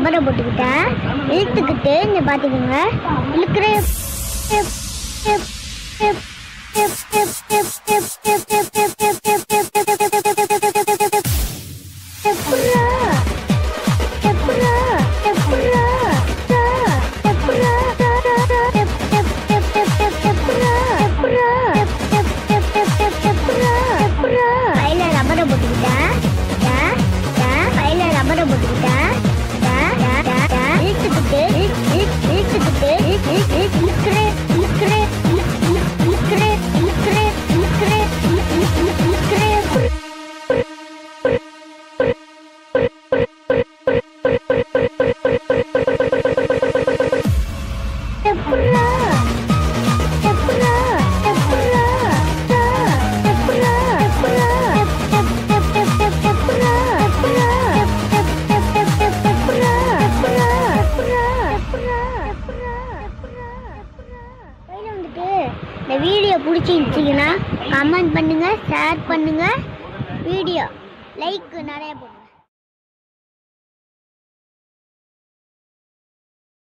ரப்பரை போட்டுக்கிட்டேன். இழுத்துக்கிட்டு இங்க பார்த்துக்கோங்க இழுக்கிற No. இந்த வீடியோ பிடிச்சிருந்துச்சிங்கன்னா கமெண்ட் பண்ணுங்கள் ஷேர் பண்ணுங்கள் வீடியோ லைக் நிறைய போடுங்க.